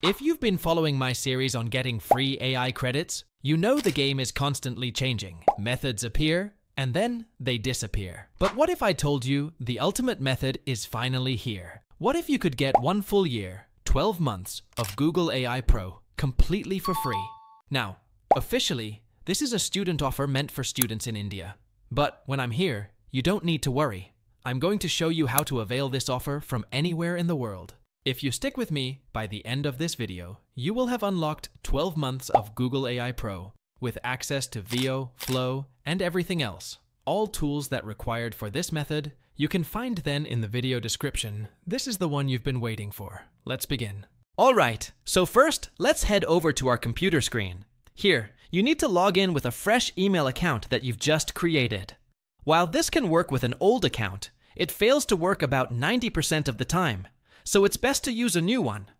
If you've been following my series on getting free AI credits, you know the game is constantly changing. Methods appear, and then they disappear. But what if I told you the ultimate method is finally here? What if you could get one full year, 12 months of Google AI Pro completely for free? Now, officially, this is a student offer meant for students in India. But when I'm here, you don't need to worry. I'm going to show you how to avail this offer from anywhere in the world. If you stick with me, by the end of this video, you will have unlocked 12 months of Google AI Pro with access to Veo, Flow, and everything else. All tools that required for this method, you can find then in the video description. This is the one you've been waiting for. Let's begin. Alright, so first, let's head over to our computer screen. Here, you need to log in with a fresh email account that you've just created. While this can work with an old account, it fails to work about 90% of the time so it's best to use a new one.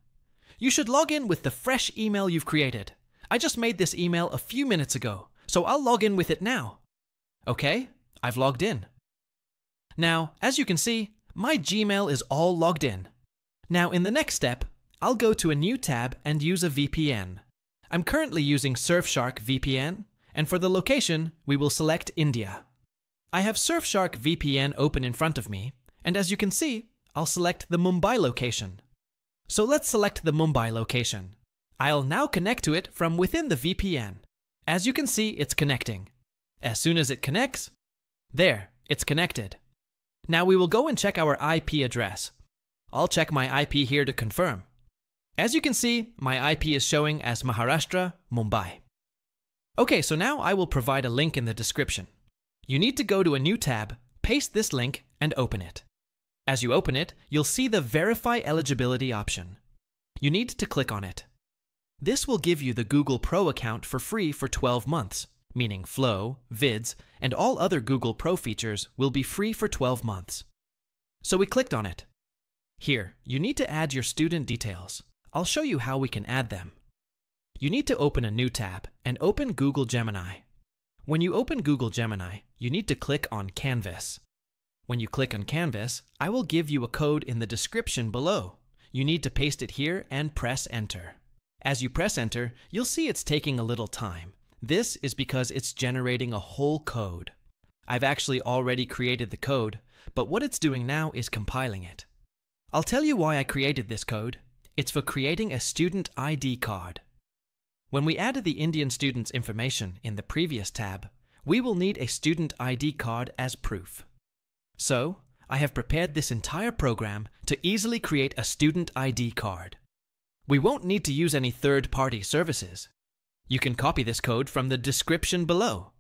You should log in with the fresh email you've created. I just made this email a few minutes ago, so I'll log in with it now. Okay, I've logged in. Now, as you can see, my Gmail is all logged in. Now, in the next step, I'll go to a new tab and use a VPN. I'm currently using Surfshark VPN, and for the location, we will select India. I have Surfshark VPN open in front of me, and as you can see, I'll select the Mumbai location. So let's select the Mumbai location. I'll now connect to it from within the VPN. As you can see, it's connecting. As soon as it connects, there, it's connected. Now we will go and check our IP address. I'll check my IP here to confirm. As you can see, my IP is showing as Maharashtra, Mumbai. Okay, so now I will provide a link in the description. You need to go to a new tab, paste this link, and open it. As you open it, you'll see the Verify Eligibility option. You need to click on it. This will give you the Google Pro account for free for 12 months, meaning Flow, Vids, and all other Google Pro features will be free for 12 months. So we clicked on it. Here, you need to add your student details. I'll show you how we can add them. You need to open a new tab and open Google Gemini. When you open Google Gemini, you need to click on Canvas. When you click on Canvas, I will give you a code in the description below. You need to paste it here and press enter. As you press enter, you'll see it's taking a little time. This is because it's generating a whole code. I've actually already created the code, but what it's doing now is compiling it. I'll tell you why I created this code. It's for creating a student ID card. When we added the Indian student's information in the previous tab, we will need a student ID card as proof. So, I have prepared this entire program to easily create a student ID card. We won't need to use any third-party services. You can copy this code from the description below.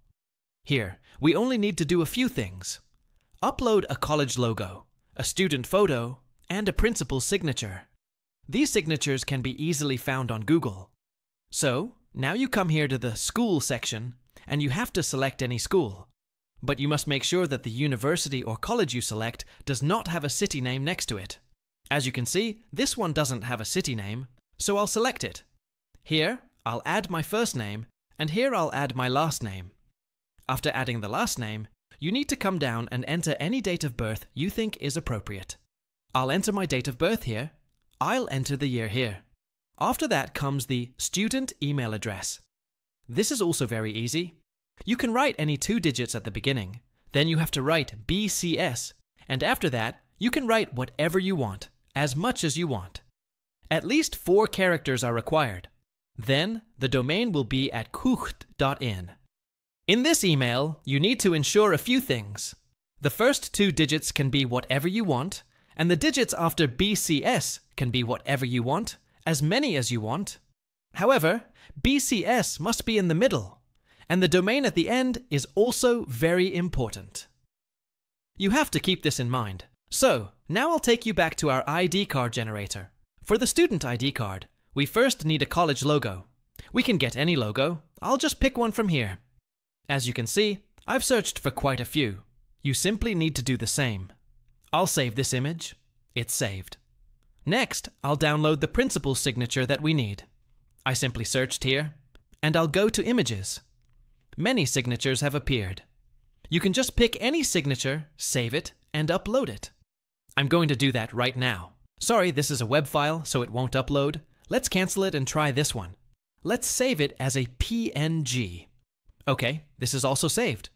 Here, we only need to do a few things. Upload a college logo, a student photo, and a principal's signature. These signatures can be easily found on Google. So, now you come here to the School section, and you have to select any school. But you must make sure that the university or college you select does not have a city name next to it. As you can see, this one doesn't have a city name, so I'll select it. Here, I'll add my first name, and here I'll add my last name. After adding the last name, you need to come down and enter any date of birth you think is appropriate. I'll enter my date of birth here. I'll enter the year here. After that comes the student email address. This is also very easy. You can write any two digits at the beginning. Then you have to write BCS, and after that, you can write whatever you want, as much as you want. At least four characters are required. Then, the domain will be at kucht.in. In this email, you need to ensure a few things. The first two digits can be whatever you want, and the digits after BCS can be whatever you want, as many as you want. However, BCS must be in the middle, and the domain at the end is also very important. You have to keep this in mind. So, now I'll take you back to our ID card generator. For the student ID card, we first need a college logo. We can get any logo, I'll just pick one from here. As you can see, I've searched for quite a few. You simply need to do the same. I'll save this image. It's saved. Next, I'll download the principal's signature that we need. I simply searched here, and I'll go to Images many signatures have appeared. You can just pick any signature, save it, and upload it. I'm going to do that right now. Sorry, this is a WebP file, so it won't upload. Let's cancel it and try this one. Let's save it as a PNG. Okay, this is also saved.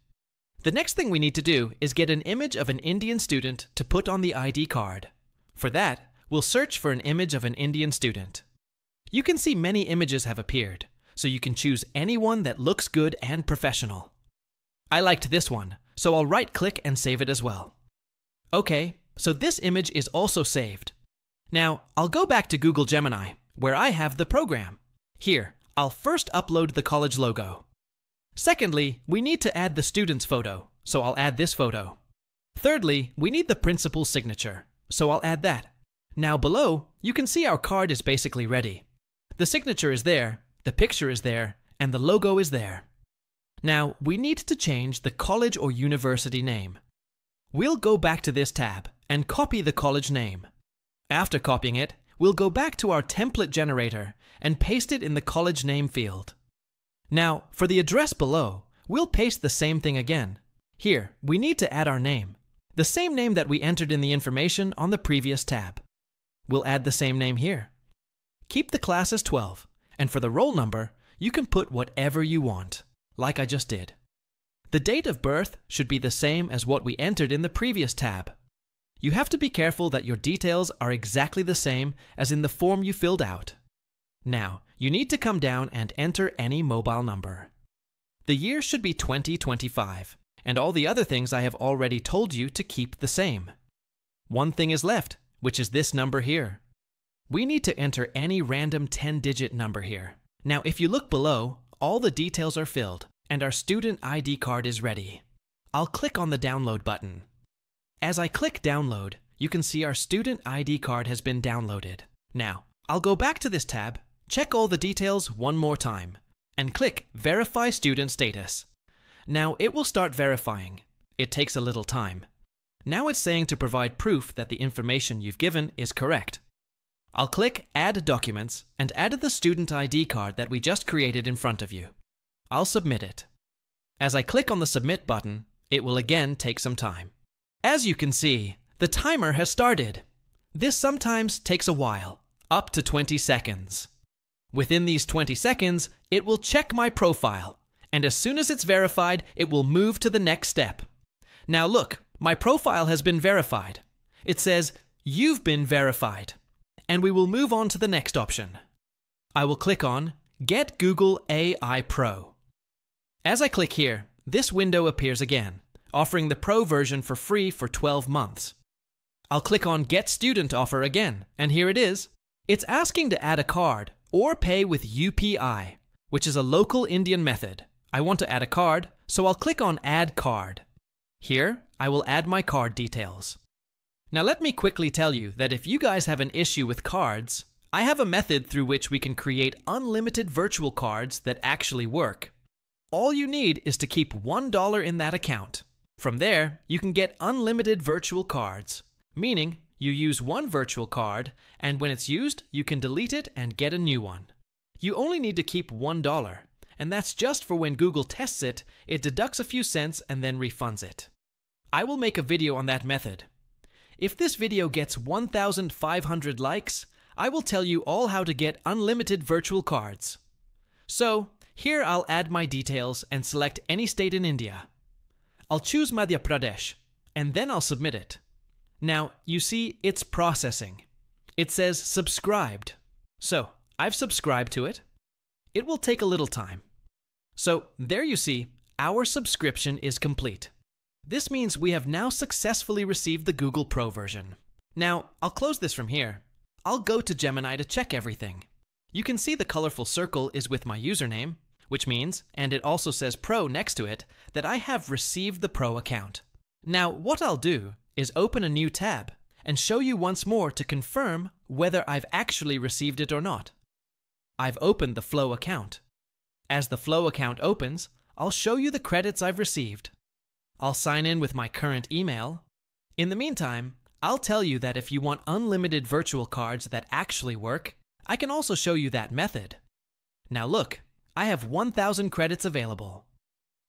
The next thing we need to do is get an image of an Indian student to put on the ID card. For that, we'll search for an image of an Indian student. You can see many images have appeared, so you can choose anyone that looks good and professional. I liked this one, so I'll right click and save it as well. Okay, so this image is also saved. Now, I'll go back to Google Gemini, where I have the program. Here, I'll first upload the college logo. Secondly, we need to add the student's photo, so I'll add this photo. Thirdly, we need the principal's signature, so I'll add that. Now below, you can see our card is basically ready. The signature is there, the picture is there, and the logo is there. Now, we need to change the college or university name. We'll go back to this tab and copy the college name. After copying it, we'll go back to our template generator and paste it in the college name field. Now, for the address below, we'll paste the same thing again. Here, we need to add our name, the same name that we entered in the information on the previous tab. We'll add the same name here. Keep the class as 12, and for the roll number, you can put whatever you want, like I just did. The date of birth should be the same as what we entered in the previous tab. You have to be careful that your details are exactly the same as in the form you filled out. Now, you need to come down and enter any mobile number. The year should be 2025, and all the other things I have already told you to keep the same. One thing is left, which is this number here. We need to enter any random 10 digit number here. Now, if you look below, all the details are filled, and our student ID card is ready. I'll click on the download button. As I click download, you can see our student ID card has been downloaded. Now, I'll go back to this tab Check all the details one more time and click Verify Student Status. Now it will start verifying. It takes a little time. Now it's saying to provide proof that the information you've given is correct. I'll click Add Documents and add the student ID card that we just created in front of you. I'll submit it. As I click on the Submit button, it will again take some time. As you can see, the timer has started. This sometimes takes a while, up to 20 seconds. Within these 20 seconds, it will check my profile, and as soon as it's verified, it will move to the next step. Now look, my profile has been verified. It says, You've been verified. And we will move on to the next option. I will click on Get Google AI Pro. As I click here, this window appears again, offering the Pro version for free for 12 months. I'll click on Get Student Offer again, and here it is. It's asking to add a card, or pay with UPI, which is a local Indian method. I want to add a card, so I'll click on Add Card. Here, I will add my card details. Now let me quickly tell you that if you guys have an issue with cards, I have a method through which we can create unlimited virtual cards that actually work. All you need is to keep $1 in that account. From there, you can get unlimited virtual cards, meaning you use one virtual card, and when it's used, you can delete it and get a new one. You only need to keep $1, and that's just for when Google tests it, it deducts a few cents and then refunds it. I will make a video on that method. If this video gets 1,500 likes, I will tell you all how to get unlimited virtual cards. So, here I'll add my details and select any state in India. I'll choose Madhya Pradesh, and then I'll submit it. Now, you see, it's processing. It says subscribed. So, I've subscribed to it. It will take a little time. So, there you see, our subscription is complete. This means we have now successfully received the Google Pro version. Now, I'll close this from here. I'll go to Gemini to check everything. You can see the colorful circle is with my username, which means, and it also says Pro next to it, that I have received the Pro account. Now, what I'll do is open a new tab and show you once more to confirm whether I've actually received it or not. I've opened the Flow account. As the Flow account opens, I'll show you the credits I've received. I'll sign in with my current email. In the meantime, I'll tell you that if you want unlimited virtual cards that actually work, I can also show you that method. Now look, I have 1000 credits available.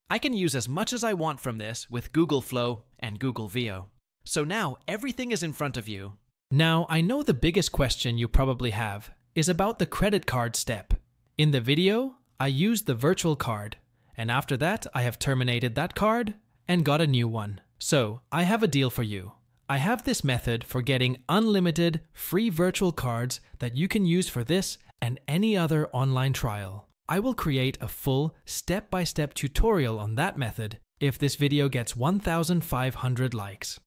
I can use as much as I want from this with Google Flow and Google Veo. So now everything is in front of you. Now, I know the biggest question you probably have is about the credit card step. In the video, I used the virtual card, and after that I have terminated that card and got a new one. So, I have a deal for you. I have this method for getting unlimited free virtual cards that you can use for this and any other online trial. I will create a full step-by-step tutorial on that method if this video gets 1500 likes.